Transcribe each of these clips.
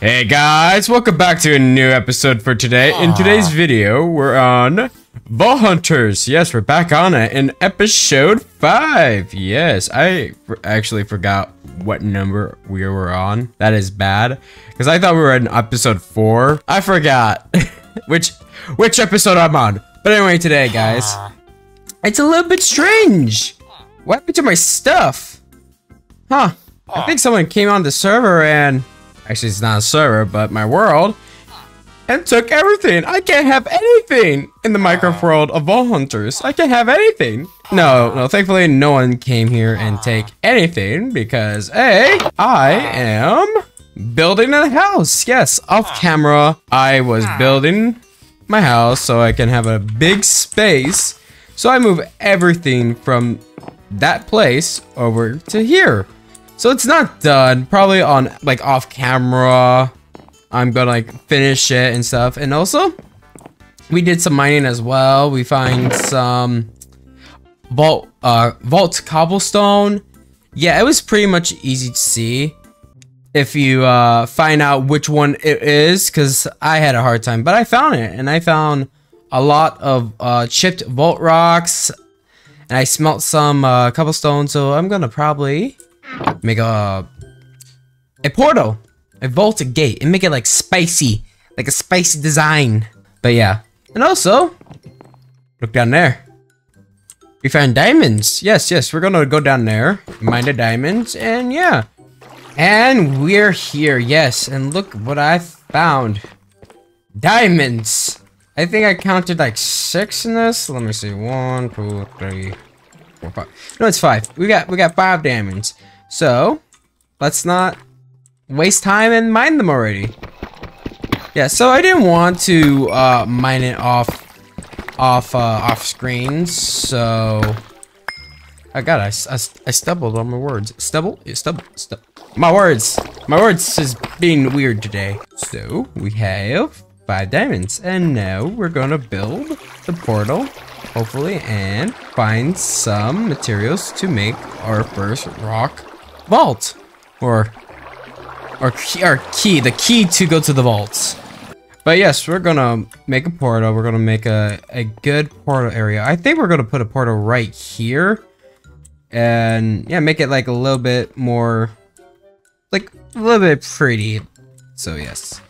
Hey guys, welcome back to a new episode for today. In today's video, we're on Vault Hunters. Yes, we're back on it in episode 5. Yes, I actually forgot what number we were on. That is bad. Because I thought we were in episode 4. I forgot which which episode I'm on. But anyway, today, guys, it's a little bit strange. What happened to my stuff? Huh. I think someone came on the server and Actually, it's not a server, but my world. And took everything. I can't have anything in the Minecraft world of Vault Hunters. I can't have anything. No, no, thankfully no one came here and take anything because A, I am building a house. Yes, off camera, I was building my house so I can have a big space. So I move everything from that place over to here. So it's not done. Probably on like off camera. I'm gonna like finish it and stuff. And also, we did some mining as well. We find some vault uh vault cobblestone. Yeah, it was pretty much easy to see if you uh find out which one it is because I had a hard time, but I found it and I found a lot of uh chipped vault rocks and I smelt some uh cobblestone, so I'm gonna probably make a a portal, a vaulted gate, and make it like spicy, like a spicy design. But yeah, and also look down there. We found diamonds. Yes, yes, we're gonna go down there, mine the diamonds, and yeah. And we're here, yes, and look what I found. Diamonds! I think I counted like six in this. Let me see. One, two, three, four, five. No, it's five. We got we got five diamonds. So, let's not waste time and mine them already. Yeah, so I didn't want to uh, mine it off off uh, off screen, so I got I, I, I stumbled on my words. Stubble? Stubble. Stubble. My words. My words is being weird today. So we have five diamonds, and now we're gonna build the portal, hopefully, and find some materials to make our first rock vault. Or, or key, or key, the key to go to the vaults. But yes, we're gonna make a portal. We're gonna make a, a good portal area. I think we're gonna put a portal right here. And yeah, make it like a little bit more, like a little bit pretty. So yes.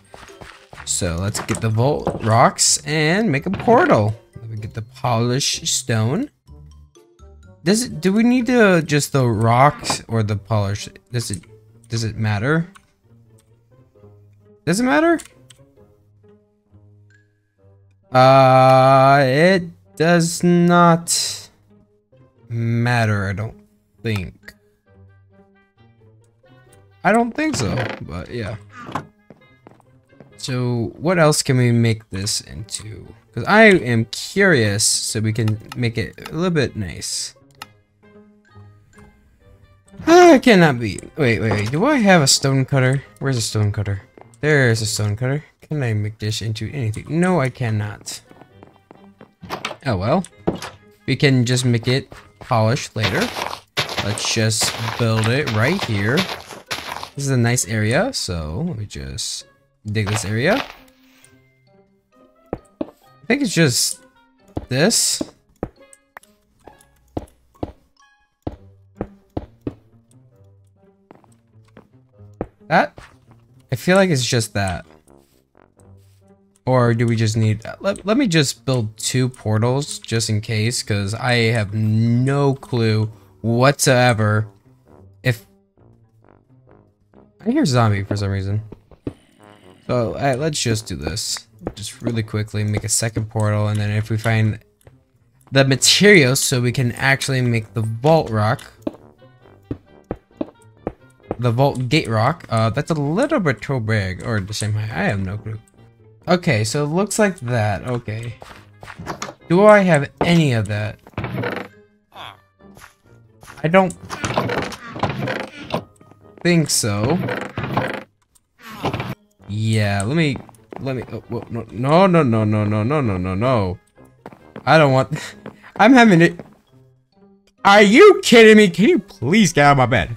So let's get the vault rocks and make a portal. Let me get the polished stone. Does it? Do we need to just the rocks or the polish? Does it? Does it matter? Does it matter? Uh, it does not matter. I don't think. I don't think so, but yeah. So what else can we make this into? Because I am curious, so we can make it a little bit nice. Ah, it cannot be. Wait, wait, wait. Do I have a stone cutter? Where's a stone cutter? There's a stone cutter. Can I make this into anything? No, I cannot. Oh well. We can just make it polished later. Let's just build it right here. This is a nice area, so let me just dig this area. I think it's just this. I feel like it's just that. Or do we just need... Let, let me just build two portals just in case, because I have no clue whatsoever if... I hear zombie for some reason. So right, let's just do this. Just really quickly make a second portal, and then if we find the materials so we can actually make the vault rock, the vault gate rock. Uh, that's a little bit too big, or the same height. I have no clue. Okay, so it looks like that. Okay. Do I have any of that? I don't think so. Yeah, let me, let me, oh, no, no, no, no, no, no, no, no, no, no. I don't want, I'm having it. Are you kidding me? Can you please get out of my bed?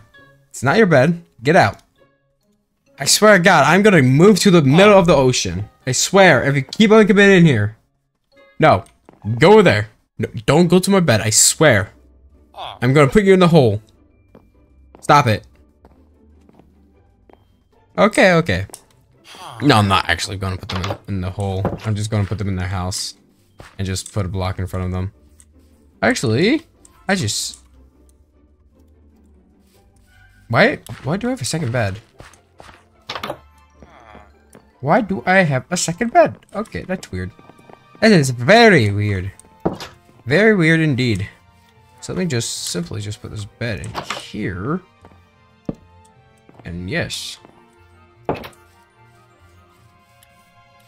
It's not your bed. Get out. I swear to God, I'm gonna move to the middle of the ocean. I swear, if you keep on coming in here. No. Go there. No, don't go to my bed, I swear. I'm gonna put you in the hole. Stop it. Okay, okay. No, I'm not actually gonna put them in, the hole. I'm just gonna put them in their house. And just put a block in front of them. Actually, I just... Why, why do I have a second bed? Why do I have a second bed? Okay, that's weird. That is very weird. Very weird indeed. So let me just simply just put this bed in here. And yes.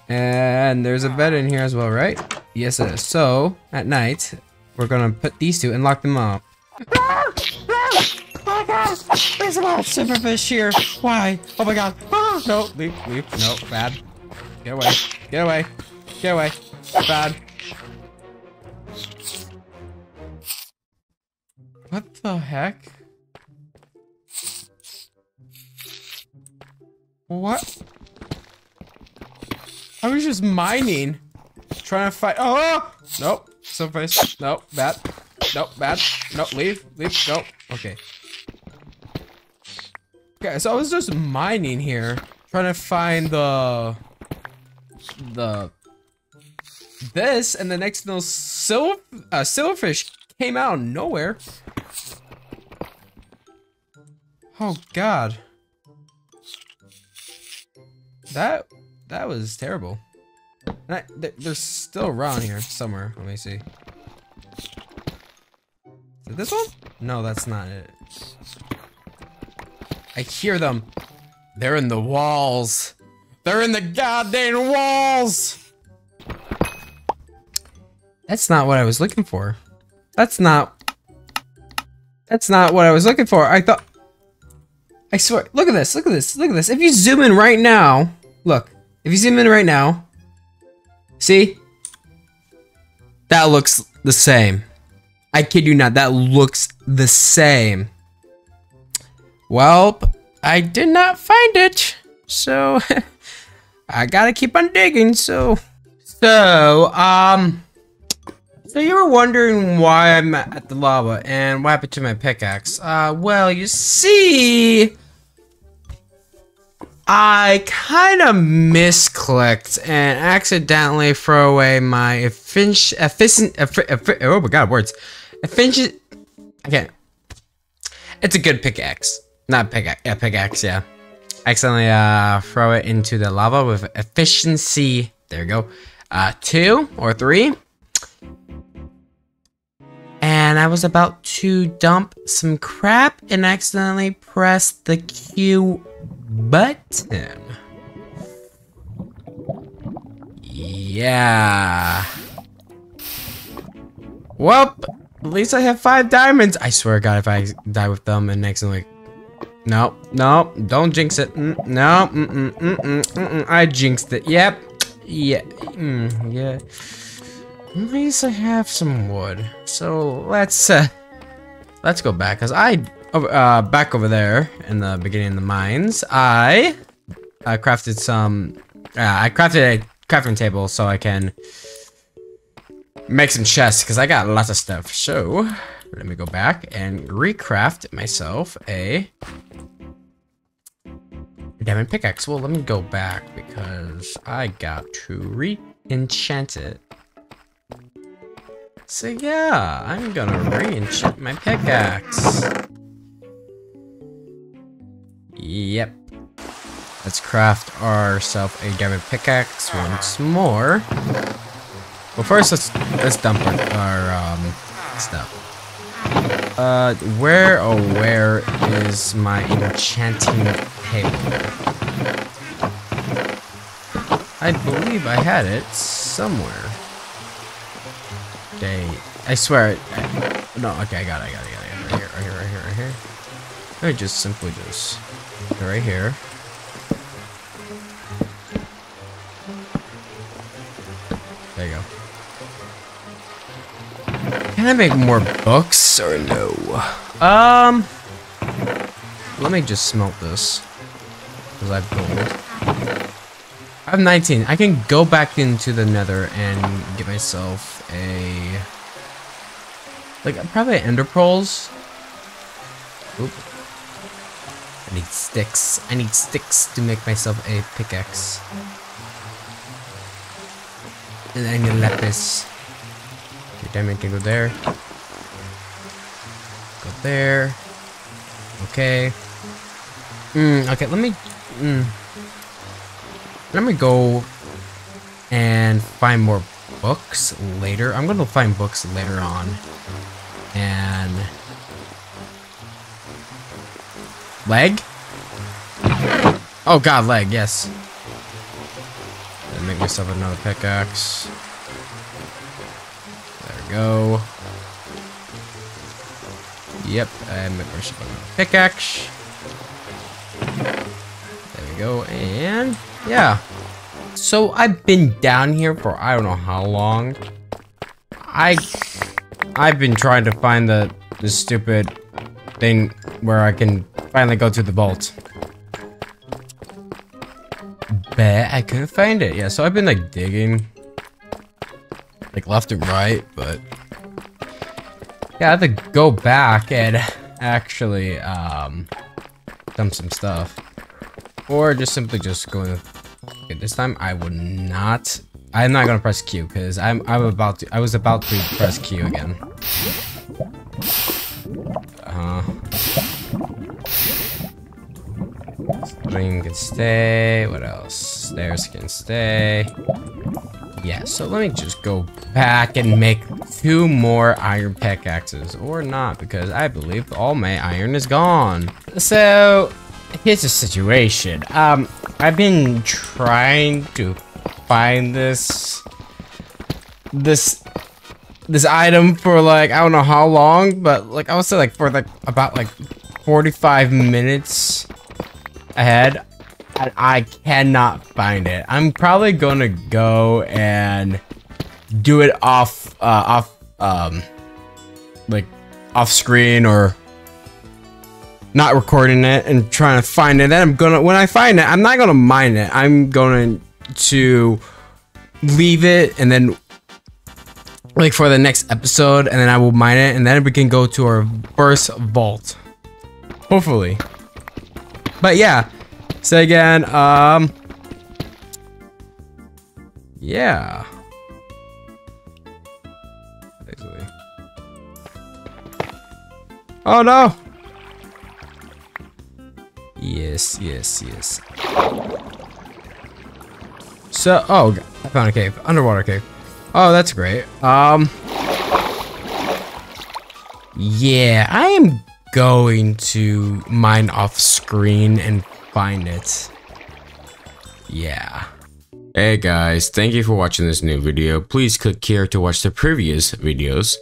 And there's a bed in here as well, right? Yes, it is. So, at night, we're gonna put these two and lock them up. Oh my god! There's a lot of silverfish here! Why? Oh my god! Oh, no, leave, leave. No, bad. Get away. Get away. Get away. Bad. What the heck? What? I was just mining. Trying to fight. Oh! Nope. Surface. Nope. Bad. Nope. Bad. Nope. Leave. Leave. Nope. Okay. Okay, so I was just mining here. Trying to find the... The... This, and the next thing, sil uh, silverfish came out of nowhere. Oh god. That that was terrible. I, they're still around here somewhere. Let me see. Is it this one? No, that's not it. I hear them. They're in the walls. They're in the goddamn walls. That's not what I was looking for. That's not... That's not what I was looking for. I thought... I swear. Look at this. Look at this. Look at this. If you zoom in right now... Look. If you zoom in right now... See? That looks the same. I kid you not. That looks the same. Well, I did not find it. So... I gotta keep on digging, so... So, um... So you were wondering why I'm at the lava and what happened to my pickaxe. Uh, well, you see... I kind of misclicked and accidentally throw away my efficient, efficient, oh my god, words. Efficient, I can't. It's a good pickaxe. Not pickaxe, yeah, pickaxe, yeah. Accidentally, uh, throw it into the lava with efficiency, there you go, uh, two or three and I was about to dump some crap and accidentally pressed the Q button. Yeah. Well, at least I have five diamonds. I swear God, if I die with them and accidentally... No, no, don't jinx it. Mm, no, mm -mm, mm -mm, mm -mm, I jinxed it. Yep. Yeah. Mm, yeah. At least I have some wood. So let's uh, let's go back, cause I uh back over there in the beginning of the mines, I uh, crafted some. Uh, I crafted a crafting table so I can make some chests, cause I got lots of stuff. So let me go back and recraft myself a diamond pickaxe. Well, let me go back because I got to re-enchant it. So yeah, I'm gonna re-enchant my pickaxe. Yep. Let's craft ourselves a diamond pickaxe once more. Well, first let's let's dump our, our um stuff. Uh, where oh where is my enchanting table? I believe I had it somewhere. Dang. I swear. I, no, okay, I got it, I got it, I got it. Right here, right here, right here, right here. I just simply just. Right here. There you go. Can I make more books or no? Um. Let me just smelt this. because I have gold. I have 19. I can go back into the nether and get myself a... Like, probably ender pearls. Oop. I need sticks. I need sticks to make myself a pickaxe. And I need lapis. Okay, diamond can go there. Go there. Okay. Mm, okay, let me... Mm, let me go and find more books later. I'm going to find books later on. And... Leg? Oh god, leg, yes. And make myself another pickaxe. Go. Yep, and myself another pickaxe. There we go, and yeah. So I've been down here for I don't know how long. I I've been trying to find the the stupid thing where I can finally go to the vault. Bet I couldn't find it. Yeah, so I've been like digging like left and right, but yeah, I have to go back and actually um dump some stuff. Or just simply just go okay, this time I would not I'm not gonna press Q because I'm I'm about to I was about to press Q again. Uh String can stay. What else? Stairs can stay. Yeah, so let me just go back and make two more iron pickaxes. Or not, because I believe all my iron is gone. So, here's the situation. Um, I've been trying to find this... This... This item for like, I don't know how long, but like, I would say like for like, about like 45 minutes ahead. And I cannot find it. I'm probably gonna go and do it off, uh, off, um, like, off screen or not recording it and trying to find it. Then I'm gonna, when I find it, I'm not gonna mine it. I'm going to leave it and then like for the next episode and then I will mine it and then we can go to our first vault. Hopefully. But yeah. Say again, um Yeah. Basically. Oh no! Yes, yes, yes. So, oh, I found a cave. Underwater cave. Oh, that's great. Um, yeah, I am going to mine off screen and find it. Yeah. Hey guys, thank you for watching this new video. Please click here to watch the previous videos,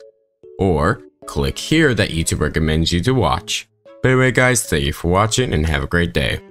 or click here that YouTube recommends you to watch. But anyway guys, thank you for watching and have a great day.